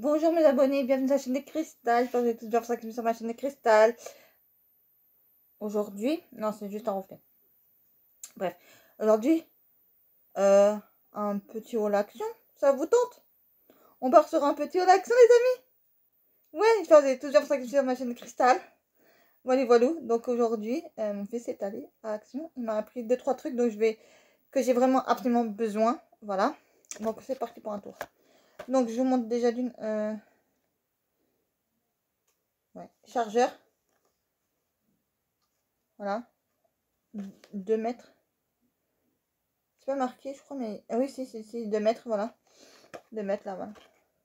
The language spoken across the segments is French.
Bonjour mes abonnés, bienvenue sur la chaîne de Cristal. J'espère que vous êtes tous bien ça sur ma chaîne de Cristal. Aujourd'hui, non c'est juste un reflet. Bref, aujourd'hui, euh, un petit haul action, ça vous tente? On part sur un petit haul action les amis? Ouais, j'espère que vous êtes tous bien ça sur ma chaîne de Cristal. Voilà, voilà. Donc aujourd'hui, euh, mon fils est allé à Action. Il m'a appris deux trois trucs donc je vais que j'ai vraiment absolument besoin. Voilà. Donc c'est parti pour un tour. Donc, je vous montre déjà d'une... Euh... Chargeur. Voilà. 2 mètres. C'est pas marqué, je crois, mais... Ah oui, si, si, si, 2 mètres, voilà. 2 mètres, là, voilà.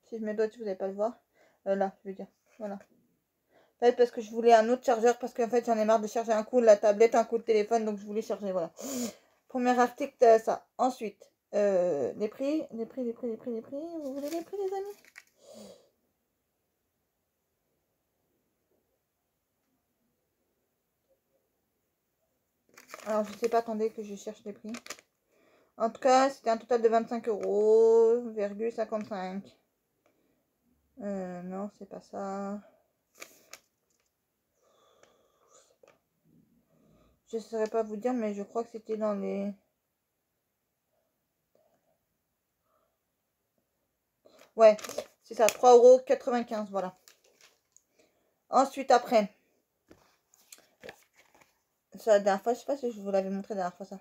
Si je mets d'autres, vous n'allez pas le voir. Euh, là, je veux dire. Voilà. En fait, parce que je voulais un autre chargeur, parce qu'en fait, j'en ai marre de charger un coup la tablette, un coup le téléphone, donc je voulais charger, voilà. Premier article, ça. Ensuite, euh, les prix, les prix, les prix, les prix, les prix. Vous voulez les prix, les amis? Alors, je sais pas, attendez que je cherche les prix. En tout cas, c'était un total de 25 euros, 55. Euh, non, c'est pas ça. Je ne saurais pas vous dire, mais je crois que c'était dans les... Ouais, c'est ça, 3,95€, voilà. Ensuite, après, ça, la dernière fois, je sais pas si je vous l'avais montré la dernière fois, ça.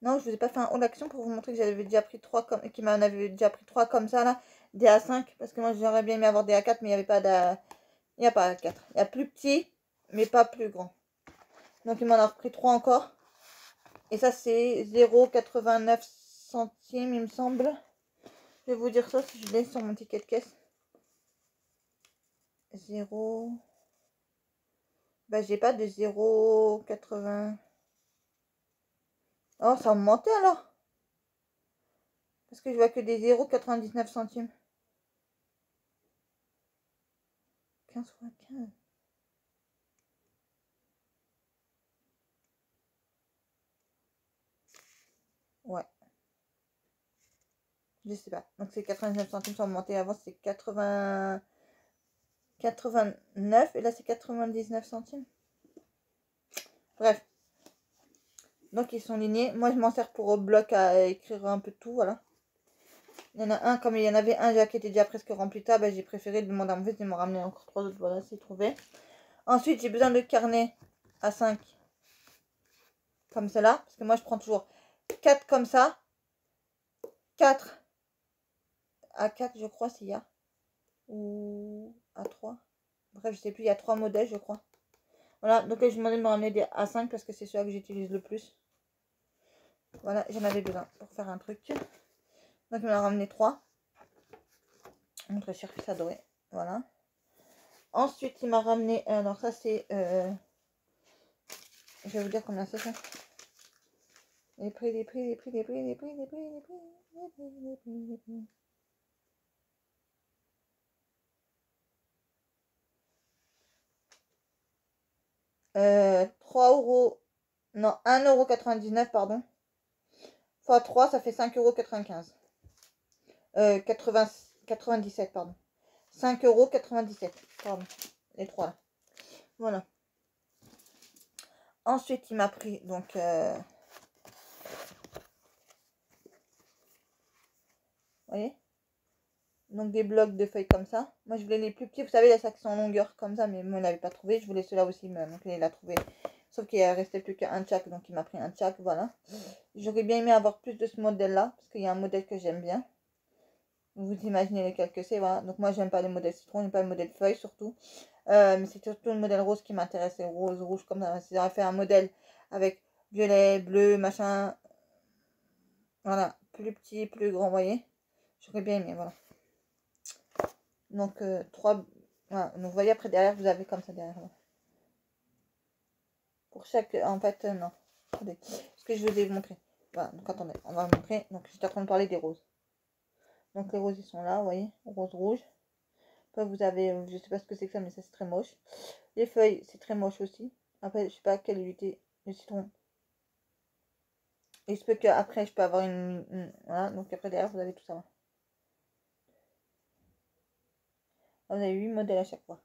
Non, je vous ai pas fait un haut d'action pour vous montrer que j'avais déjà pris 3 comme, qui m'en avait déjà pris 3 comme ça, là, des A5, parce que moi, j'aurais bien aimé avoir des A4, mais il n'y avait pas de, il n'y a pas A4. Il y a plus petit, mais pas plus grand. Donc, il m'en a pris 3 encore. Et ça, c'est 0,89 centimes, il me semble. Je vais vous dire ça si je l'ai sur mon ticket de caisse. 0. Bah, j'ai pas de 0,80. Oh, ça montait alors. Parce que je vois que des 0,99 centimes. 15 fois 15. Ouais. Je sais pas. Donc c'est 89 centimes sont monté. Avant c'est 80... 89 et là c'est 99 centimes. Bref. Donc ils sont lignés. Moi je m'en sers pour bloc à écrire un peu tout. Voilà. Il y en a un, comme il y en avait un qui était déjà presque rempli tard, ben, j'ai préféré demander à mon fils de me ramener encore trois autres. Voilà, c'est trouvé. Ensuite, j'ai besoin de carnet à 5 comme cela. Parce que moi, je prends toujours 4 comme ça. 4 à 4 je crois, s'il y a. Ou A3. Bref, je sais plus, il y a trois modèles, je crois. Voilà, donc je demandais de me ramener des A5 parce que c'est celui que j'utilise le plus. Voilà, j'en avais besoin pour faire un truc. Donc, il m'a ramené 3. Notre cher fils adoré. Voilà. Ensuite, il m'a ramené... Euh, alors, ça, c'est... Euh, je vais vous dire combien c'est ça. Les prix, les prix, les prix, les prix, les prix, les prix, les prix, les prix, les prix, les prix. Euh, 3 euros, non, 1,99€, pardon. Fois 3, ça fait 5,95€. Euh, 80, 97, pardon. 5,97€, pardon. Les trois là. Voilà. Ensuite, il m'a pris, donc... Euh, vous voyez? Donc des blocs de feuilles comme ça. Moi je voulais les plus petits, vous savez, il y a qui sont en longueur comme ça, mais moi je l'avais pas trouvé. Je voulais ceux-là aussi, mais donc il l'a trouvé. Sauf qu'il restait plus qu'un tchac, donc il m'a pris un tchac, voilà. J'aurais bien aimé avoir plus de ce modèle-là, parce qu'il y a un modèle que j'aime bien. Vous imaginez lequel que c'est, voilà. Donc moi j'aime pas les modèles citron, j'aime pas le modèle feuille surtout. Euh, mais c'est surtout le modèle rose qui m'intéressait, rose, rouge, comme ça. Si j'aurais fait un modèle avec violet, bleu, machin. Voilà, plus petit, plus grand, vous voyez. J'aurais bien aimé, voilà. Donc, euh, trois... Voilà. Donc, vous voyez, après, derrière, vous avez comme ça derrière. Pour chaque... En fait, euh, non. Attendez. Ce que je vous ai montré. Voilà, donc attendez, on va montrer. Donc, j'étais en train de parler des roses. Donc, les roses, ils sont là, vous voyez. Rose rouge. Après, vous avez... Euh, je sais pas ce que c'est que ça, mais ça, c'est très moche. Les feuilles, c'est très moche aussi. Après, je sais pas quelle unité. Le citron. Et je peux qu'après, je peux avoir une... Voilà, donc après, derrière, vous avez tout ça. Vous avez 8 modèles à chaque fois.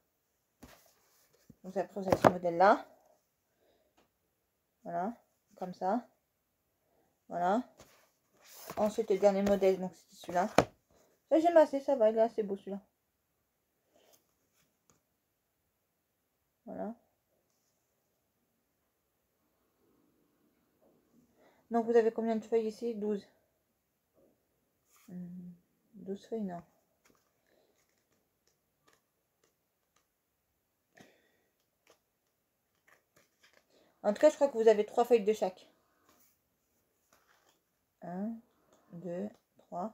Donc après, vous ce modèle-là. Voilà, comme ça. Voilà. Ensuite, le dernier modèle, donc c'est celui-là. Ça, j'aime assez, ça va, il est assez beau celui-là. Voilà. Donc, vous avez combien de feuilles ici? 12. 12 feuilles, non. En tout cas, je crois que vous avez trois feuilles de chaque. 1, 2, 3.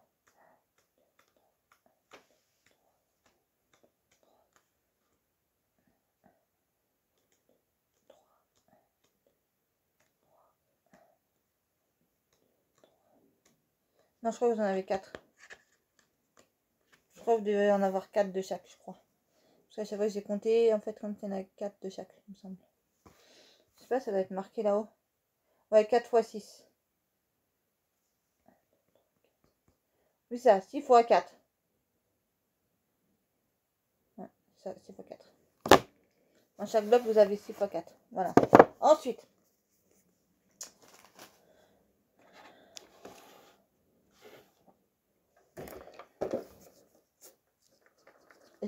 Non, je crois que vous en avez 4. Je crois que vous devez en avoir 4 de chaque, je crois. Parce qu'à chaque fois j'ai compté, en fait, comme il y en a 4 de chaque, il me semble. Pas, ça doit être marqué là-haut. Ouais, 4 x 6. Oui, ça, 6 x 4. Ouais, ça, 6 x 4. Dans chaque bloc, vous avez 6 x 4. Voilà. Ensuite,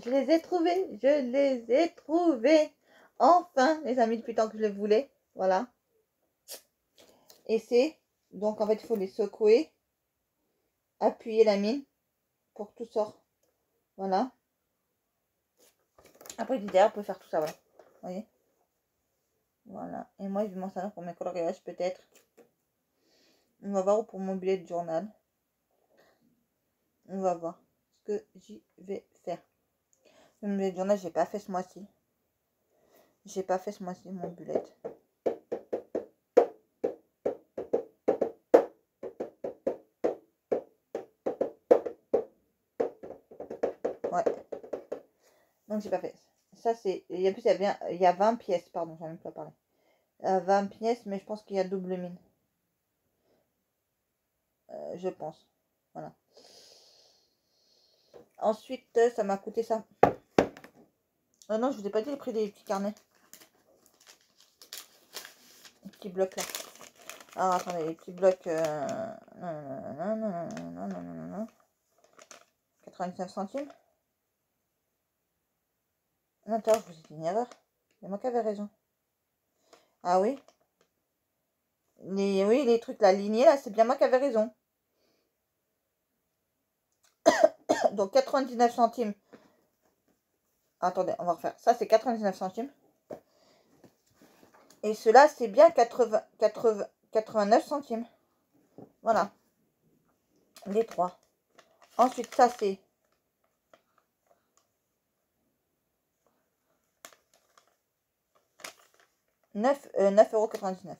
Je les ai trouvés, je les ai trouvés. Enfin, les amis, depuis tant que je les voulais. Voilà. Et c'est, donc en fait, il faut les secouer. Appuyer la mine pour que tout sort. Voilà. Après, derrière, vous pouvez faire tout ça, voilà. Vous voyez? Voilà. Et moi, je vais m'en servir pour mes coloriages, peut-être. On va voir pour mon billet de journal. On va voir ce que j'y vais faire. Le journal, j'ai pas fait ce mois-ci. J'ai pas fait ce mois-ci mon bullet. Ouais. Donc j'ai pas fait. Ça c'est. Il y plus, il y a bien. Il y a 20 pièces, pardon, j'en ai même pas parlé. 20 pièces, mais je pense qu'il y a double mine. Euh, je pense. Voilà. Ensuite, ça m'a coûté ça. Oh non, je vous ai pas dit le prix des petits carnets. Petits blocs là. Alors attendez, les petits blocs. Euh... Non, non, non, non, non, 99 centimes. Non, attends, je vous une erreur. C'est moi qui avais raison. Ah oui. Les, oui, les trucs là, lignés là, c'est bien moi qui avais raison. Donc 99 centimes Attendez, on va refaire. Ça, c'est 99 centimes. Et cela, c'est bien 80, 80, 89 centimes. Voilà. Les trois. Ensuite, ça, c'est... 9, euh, 9,99€.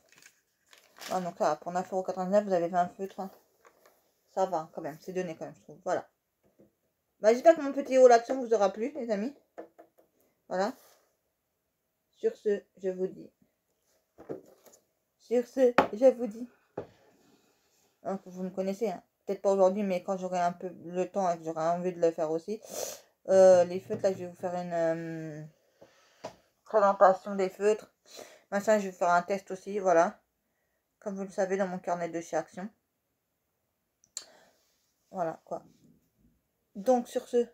Ah, donc là, pour 9,99€, vous avez 20 feutres. Ça va, quand même. C'est donné, quand même, je trouve. Voilà. Bah, J'espère que mon petit haut l'action vous aura plu, les amis. Voilà. Sur ce, je vous dis. Sur ce, je vous dis. Donc, vous me connaissez, hein. peut-être pas aujourd'hui, mais quand j'aurai un peu le temps et que j'aurai envie de le faire aussi. Euh, les feutres, là, je vais vous faire une euh, présentation des feutres. Maintenant, je vais faire un test aussi, voilà. Comme vous le savez, dans mon carnet de chez Action. Voilà, quoi. Donc, sur ce,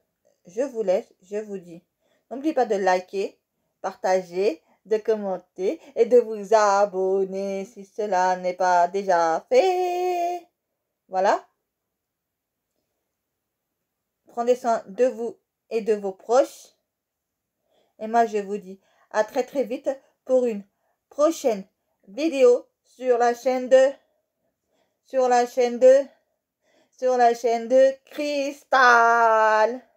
je vous laisse, je vous dis N'oubliez pas de liker, partager, de commenter et de vous abonner si cela n'est pas déjà fait. Voilà. Prenez soin de vous et de vos proches. Et moi, je vous dis à très très vite pour une prochaine vidéo sur la chaîne de sur la chaîne de sur la chaîne de Cristal.